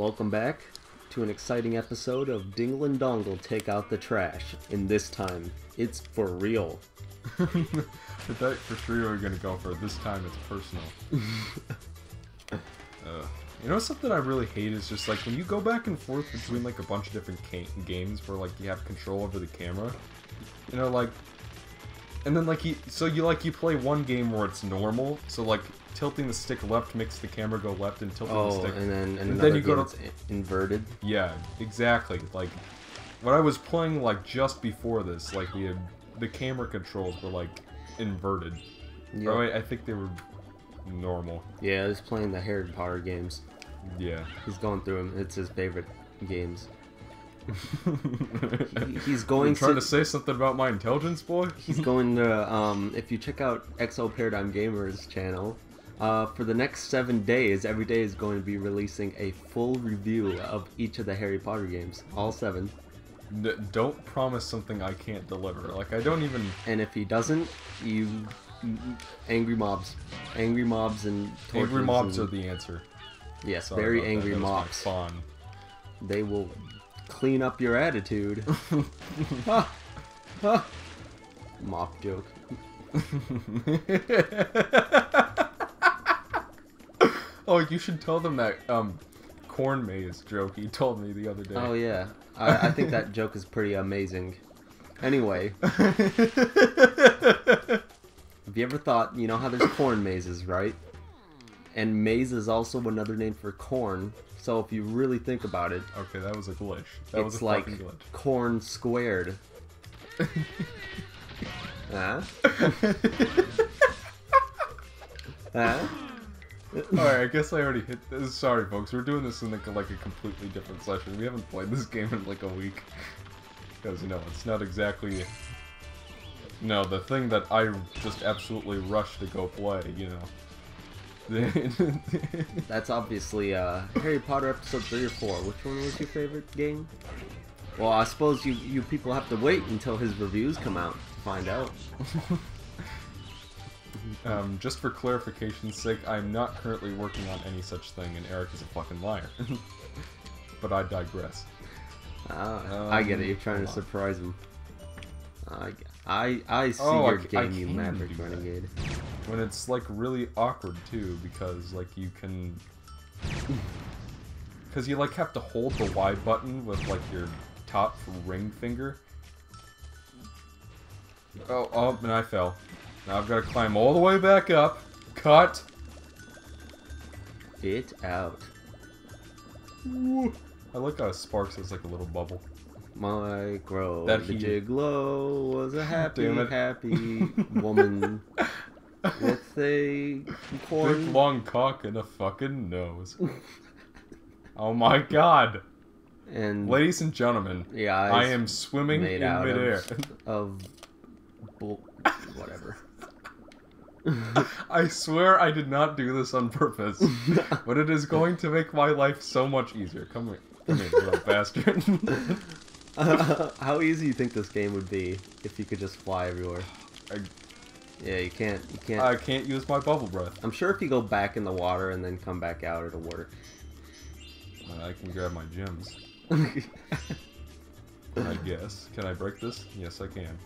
Welcome back to an exciting episode of Dingle and Dongle Take Out the Trash. And this time, it's for real. I thought for sure you were gonna go for it. This time it's personal. uh, you know something I really hate is just like when you go back and forth between like a bunch of different ca- games where like you have control over the camera. You know, like, and then like you so you like you play one game where it's normal, so like tilting the stick left makes the camera go left, and tilting the Oh, stick. and then and, and then you go to- inverted. Yeah, exactly. Like when I was playing like just before this, like we had the camera controls were like inverted. Yep. Oh, I think they were normal. Yeah, he's playing the Harry Potter games. Yeah. He's going through them. It's his favorite games. He- he's going trying to- to say something about my intelligence, boy? He's going to, um, if you check out ExoParadigmGamer's channel, uh, for the next seven days, every day is going to be releasing a full review of each of the Harry Potter games. All seven. N- don't promise something I can't deliver. Like I don't even. And if he doesn't, you. Angry mobs. Angry mobs and Angry mobs and- are the answer. Yes, Sorry very that. angry That was mobs. Fawn. They will clean up your attitude. ha! Ha! Mop joke. you should tell them that um, corn maze joke you told me the other day. Oh yeah, I, I think that joke is pretty amazing. Anyway, have you ever thought, you know how there's corn mazes, right? And maze is also another name for corn. So if you really think about it, Okay, that was a glitch. That was a like glitch. corn squared. huh? huh? Alright, I guess I already hit this. Sorry, folks. We're doing this in like a, like a completely different session. We haven't played this game in like a week. Because, you know, it's not exactly... No, the thing that I just absolutely rushed to go play, you know. That's obviously uh, Harry Potter episode three or four. Which one was your favorite game? Well, I suppose you you people have to wait until his reviews come out to find out. um, just for clarification's sake, I'm not currently working on any such thing, and Eric is a fucking liar. but I digress. Ah, I get it. Um, You're trying to surprise him. I I I see Oh, your I game, you Maverick. Renegade. When it's like really awkward too, because like you can, because you like have to hold the Y button with like your top ring finger. Oh, oh, and I fell. Now I've got to climb all the way back up. Cut. It out. I like how it Sparks has like a little bubble. Micro. That the he- Gigolo was a happy, happy woman with a Big corn. long cock and a fucking nose. oh my god. and Ladies and gentlemen, yeah, I am swimming in out midair. of, of bull, whatever. I swear I did not do this on purpose, but it is going to make my life so much easier. Come here, come here, you little bastard. How easy you think this game would be if you could just fly everywhere? I, Yeah, you can't. You can't. I can't use my bubble breath. I'm sure if you go back in the water and then come back out, it'll work. Uh, I can grab my gems. I guess. Can I break this? Yes, I can.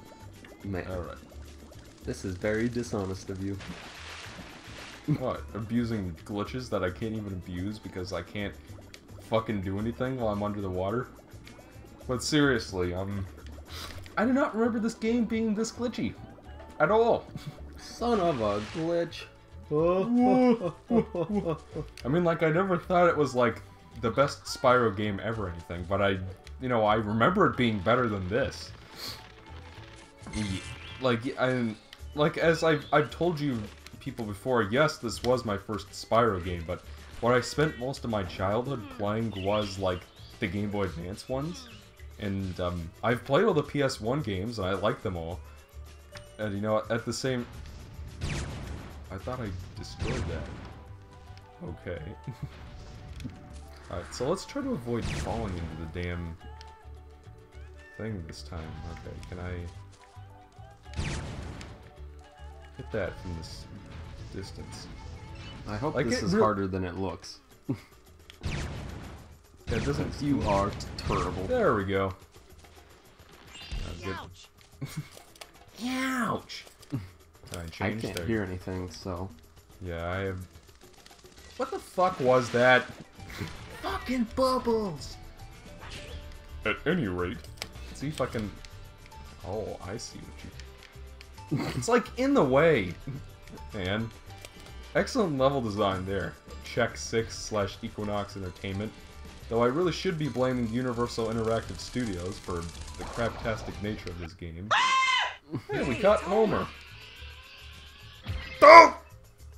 Man, All right. This is very dishonest of you. What? Abusing glitches that I can't even abuse because I can't fucking do anything while I'm under the water? But seriously, um... I do not remember this game being this glitchy. At all. Son of a glitch. I mean, like, I never thought it was, like, the best Spyro game ever or anything, but I, you know, I remember it being better than this. Like, I, like, as I've, I've told you people before, yes, this was my first Spyro game, but what I spent most of my childhood playing was, like, the Game Boy Advance ones. And, um, I've played all the PS1 games, and I like them all. And, you know, at the same... I thought I destroyed that. Okay. Alright, so let's try to avoid falling into the damn thing this time. Okay, can I hit that from this distance? I hope Like, this is harder than it looks. That doesn't. You are terrible. There we go. That's good. Ouch! I I can't there. hear anything, so. Yeah, I have. What the fuck was that? Fucking bubbles! At any rate, see if I can. Oh, I see what you. It's like in the way! Man. Excellent level design there. Check 6 slash Equinox Entertainment. Though I really should be blaming Universal Interactive Studios for the craptastic nature of this game. Ah! hey, we caught Homer! Don't!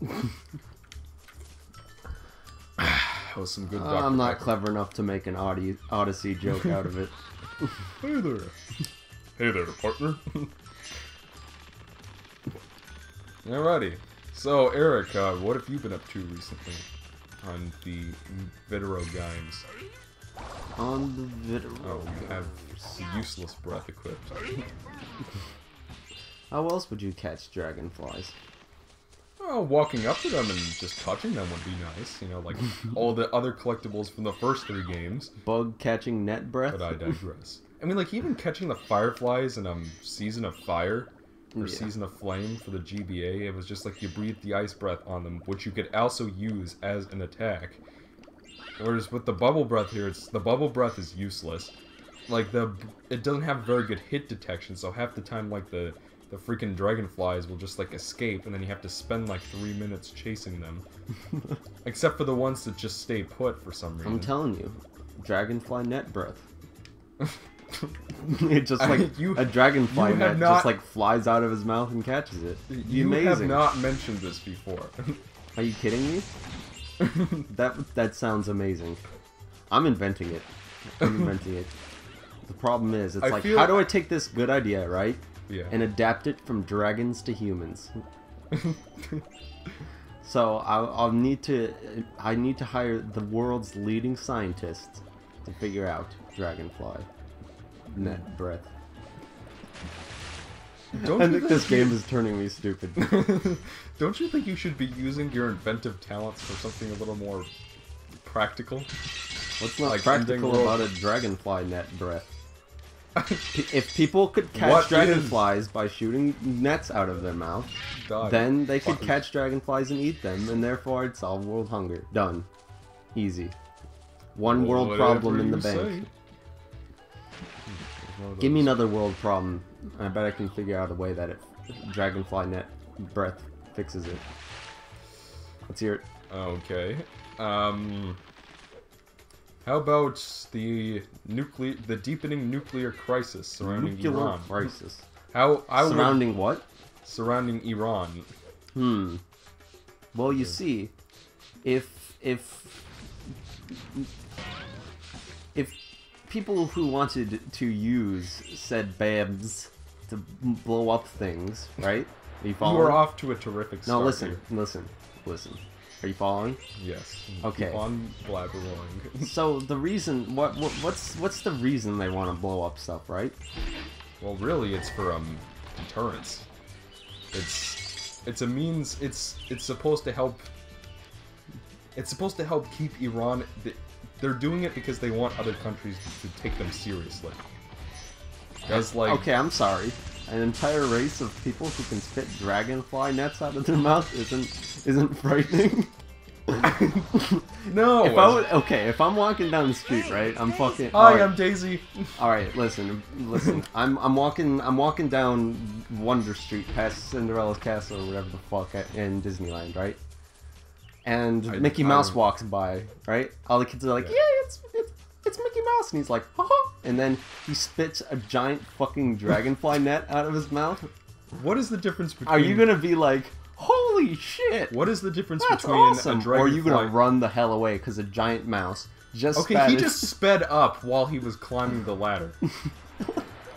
that was some good Dr. I'm not Pepper. clever enough to make an Odyssey joke out of it. Hey there. Hey there, partner. Alrighty. So, Eric, uh, what have you been up to recently on the Vitero Games? On the video. Oh, you have useless breath equipped. How else would you catch dragonflies? Oh, walking up to them and just touching them would be nice. You know, like all the other collectibles from the first three games. Bug catching net breath? But I digress. I mean, like, even catching the fireflies in um, Season of Fire, or Yeah. Season of Flame for the GBA, it was just like you breathe the ice breath on them, which you could also use as an attack. Whereas with the bubble breath here, it's the bubble breath is useless. Like the, it doesn't have very good hit detection, so half the time, like the the freaking dragonflies will just like escape, and then you have to spend like three minutes chasing them. Except for the ones that just stay put for some reason. I'm telling you, dragonfly net breath. it just like You- a dragonfly net not- just like flies out of his mouth and catches it. It'd You have not mentioned this before. Are you kidding me? that that sounds amazing. I'm inventing it. I'm inventing it. The problem is, it's I like, how do I take this good idea, right, yeah. and adapt it from dragons to humans? So I'll, I'll need to, I need to hire the world's leading scientists to figure out dragonfly net breath. Don't I think this game is turning me stupid. Don't you think you should be using your inventive talents for something a little more practical? What's not Like practical about a dragonfly net breath? if people could catch What is- dragonflies by shooting nets out of their mouth, God, then they could catch dragonflies and eat them, and therefore it'd solve world hunger. Done. Easy. One world problem in the bank. say. Give me another world problem. I bet I can figure out a way that it dragonfly net breath fixes it. Let's hear it. Okay. Um. How about the nuclear, the deepening nuclear crisis surrounding Nuclear Iran? crisis. How I would Surrounding what? surrounding Iran. Hmm. Well, you see, if if if people who wanted to use said babs to blow up things, right? Are you You following? are off to a terrific start. no, listen, here. listen, listen. Are you following? Yes. Okay. Keep on blabbering. So the reason, what, what what's what's the reason they want to blow up stuff, right? Well, really, it's for um deterrence. It's it's a means. It's it's supposed to help. It's supposed to help keep Iran. th- They're doing it because they want other countries to take them seriously. Because like okay, I'm sorry. An entire race of people who can spit dragonfly nets out of their mouth isn't isn't frightening. no. If I would, okay, if I'm walking down the street, right, I'm fucking. Hi, alright, I'm Daisy. All right, listen, listen. I'm I'm walking I'm walking down Wonder Street past Cinderella's castle or whatever the fuck in Disneyland, right? And I- Mickey Mouse walks by, right? All the kids are like, Yeah. "Yeah, it's it's it's Mickey Mouse," and he's like, "Haha!" And then he spits a giant fucking dragonfly net out of his mouth. What is the difference between? Are you gonna be like, "Holy shit"? What is the difference That's between awesome. a Or dragonfly? are you gonna run the hell away because a giant mouse just Okay, he just sped up while he was climbing the ladder.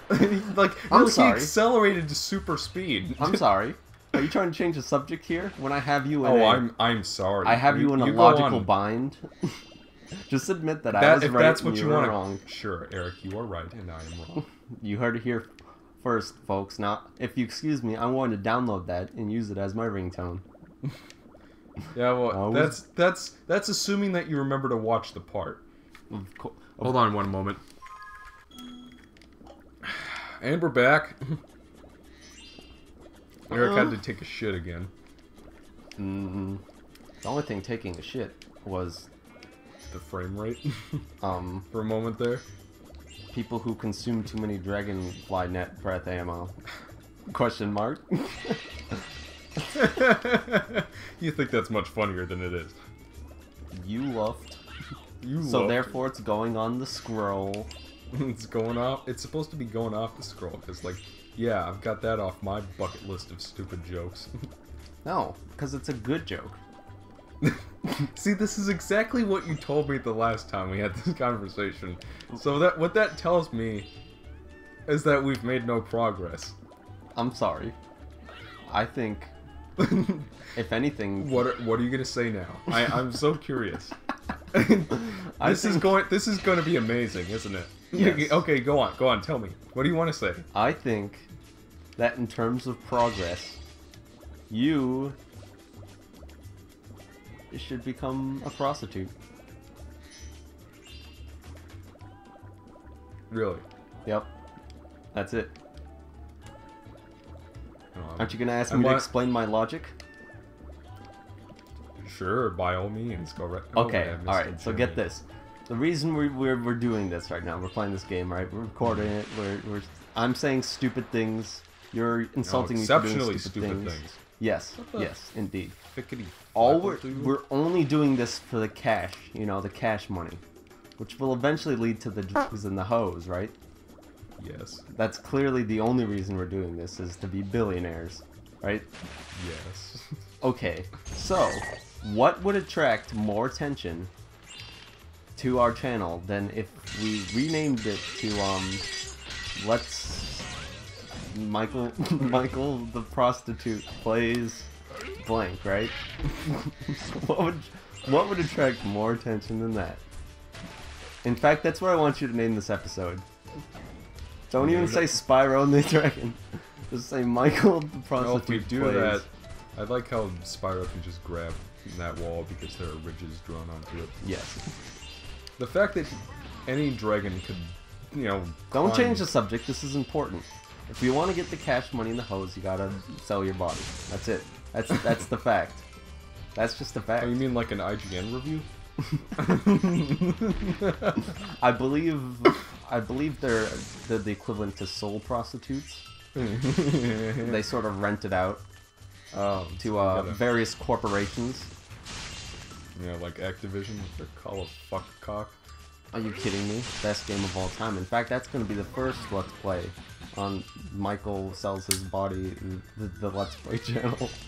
like, I'm really, sorry. he accelerated to super speed. I'm sorry. Are you trying to change the subject here? When I have you in Oh, a, I'm I'm sorry. I have you, in a go logical bind. Just admit that, I That, was if right that's and what you, you want wrong. Sure, Eric, you are right, and I am wrong. You heard it here first, folks. Now, if you excuse me, I'm going to download that and use it as my ringtone. Yeah, well, that's that's that's assuming that you remember to watch the part. Hold on one moment. And we're back. Eric had to take a shit again. Mm, the only thing taking a shit was The frame rate um for a moment there. people who consume too many dragonfly net breath ammo. Question mark. you think that's much funnier than it is. you luffed. You So love- therefore it's going on the scroll. it's going off. It's supposed to be going off the scroll because, like, yeah, I've got that off my bucket list of stupid jokes. No, because it's a good joke. See, this is exactly what you told me the last time we had this conversation. So that what that tells me is that we've made no progress. I'm sorry. I think, if anything, What are, what are you gonna say now? I, I'm so curious. This is going this is going to be amazing, isn't it? Yes. Okay, go on, go on. Tell me. What do you want to say? I think that in terms of progress, you should become a prostitute. Really? Yep. That's it. Um, Aren't you gonna ask I'm me to explain my logic? Sure, by all means, go right. Okay, Mr. alright, so get this. The reason we, we're, we're doing this right now, we're playing this game, right? We're recording it, we're, we're I'm saying stupid things, you're insulting me for doing stupid, stupid things. things. Yes, yes, indeed. Fickety All we're, we're only doing this for the cash, you know, the cash money. Which will eventually lead to the drugs and the hoes, right? Yes. That's clearly the only reason we're doing this, is to be billionaires, right? Yes. Okay, so what would attract more attention to our channel than if we renamed it to um let's Michael Michael the prostitute plays blank, right? what would what would attract more attention than that? In fact, that's what I want you to name this episode. Don't even say Spyro and the Dragon. Just say Michael the prostitute if we do plays. that, I like how Spyro can just grab that wall because there are ridges drawn onto it. Yes. The fact that any dragon could, you know, Don't climb- change the subject. This is important. If you want to get the cash money in the hose, you gotta sell your body. That's it. That's that's the fact. That's just the fact. Oh, you mean like an IGN review? I believe I believe they're they're the equivalent to soul prostitutes. They sort of rent it out oh, to uh, various corporations. you know, like Activision with their call of fuck cock. Are you kidding me? Best game of all time. In fact, that's going to be the first Let's Play on Michael sells his body, the, the Let's Play channel.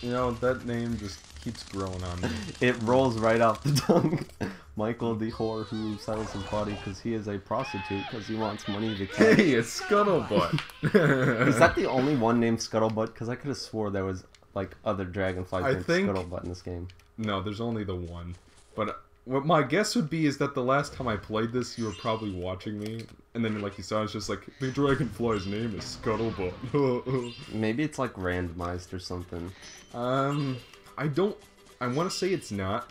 You know, that name just keeps growing on me. It rolls right off the tongue. Michael, the whore who sells his body because he is a prostitute because he wants money to kill. hey, it's Scuttlebutt. Is that the only one named Scuttlebutt? Because I could have swore there was like other dragonflies I named think- Scuttlebutt in this game. No, there's only the one. But what my guess would be is that the last time I played this, you were probably watching me, and then like you saw, it's just like the dragonfly's name is Scuttlebutt. Maybe it's like randomized or something. um, I don't. I want to say it's not.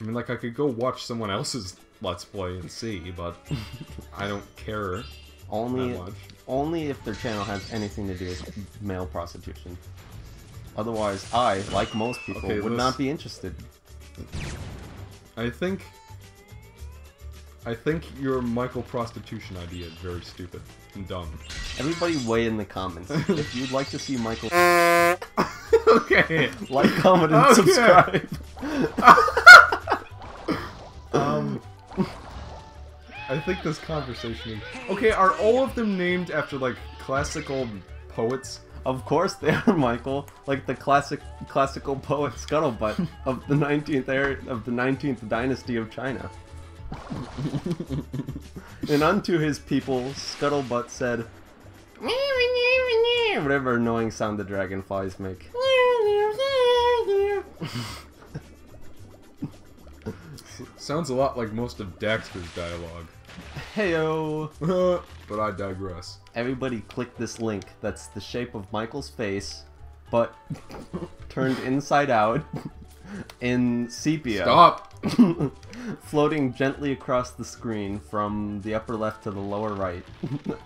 I mean, like I could go watch someone else's let's play and see, but I don't care Only, only if their channel has anything to do with male prostitution. Otherwise, I, like most people, Okay, would let's- not be interested. I think. I think your Michael prostitution idea is very stupid and dumb. Everybody weigh in the comments if you'd like to see Michael okay. like, comment, and Okay. subscribe. Um, I think this conversation. Is... Okay, are all of them named after like classical poets? Of course they are, Michael. Like the classic classical poet Scuttlebutt of the 19th era of the 19th dynasty of China. and unto his people, Scuttlebutt said, whatever annoying sound the dragonflies make. Sounds a lot like most of Daxter's dialogue. Heyo! but I digress. Everybody click this link. That's the shape of Michael's face, but turned inside out in sepia. Stop! floating gently across the screen from the upper left to the lower right,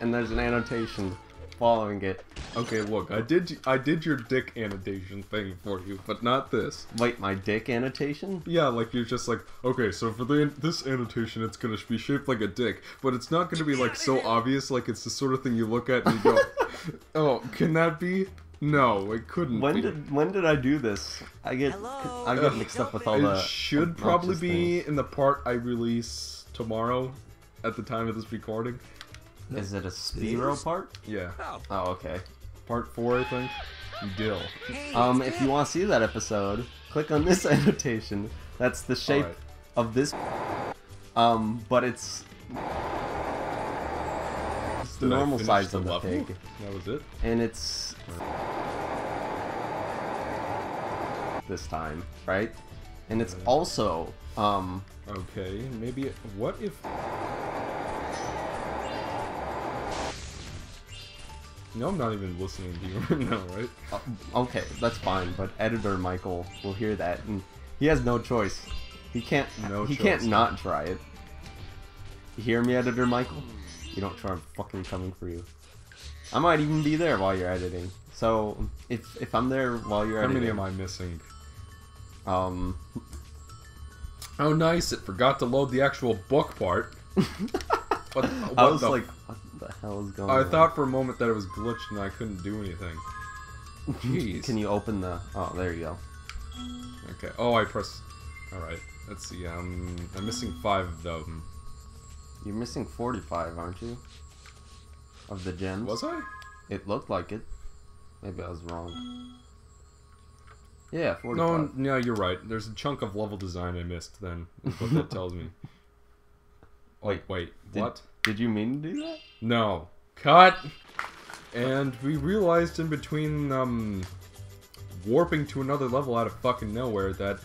and there's an annotation following it. Okay, look, I did I did your dick annotation thing for you, but not this. Wait, my dick annotation? Yeah, like you're just like, okay, so for the this annotation, it's gonna be shaped like a dick, but it's not gonna be like so obvious. Like it's the sort of thing you look at and you go, oh, can that be? No, it couldn't. When be. did when did I do this? I get Hello? I get mixed up with all the. It should probably be things. in the part I release tomorrow, at the time of this recording. Is it a Spyro part? Yeah, Oh, okay. part four, I think. Dill. Um, if you want to see that episode, click on this annotation. That's the shape Alright. of this. Um, but it's it's the Did normal size the of the level? pig, That was it. and it's this time, right? And it's also um Okay, maybe. What if? No, I'm not even listening to you right now, right? uh, okay, that's fine. But editor Michael will hear that, and he has no choice. He can't. No he choice. can't not try it. You hear me, editor Michael? You don't try. I'm fucking coming for you. I might even be there while you're editing. So if if I'm there while you're How editing, many am I missing? um, Oh, nice! It forgot to load the actual book part. what, what I was like, the hell is going I on? thought for a moment that it was glitched and I couldn't do anything. Jeez. Can you open the? Oh, there you go. Okay. Oh, I press. All right. Let's see. Um, I'm missing five of them. You're missing 45, aren't you? Of the gems. Was I? It looked like it. Maybe I was wrong. Yeah, 45. No, no, you're right. There's a chunk of level design I missed. Then is what that tells me. Oh, Wait, wait. did- what? Did you mean to do that? No. Cut. And we realized in between um warping to another level out of fucking nowhere that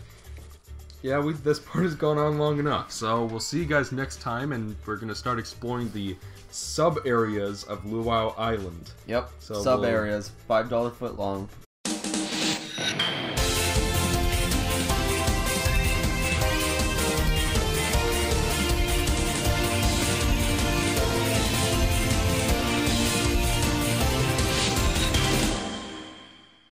yeah, we this part has gone on long enough. So we'll see you guys next time and we're going to start exploring the sub areas of Luau Island. Yep. So Sub we'll- areas, five dollar foot long.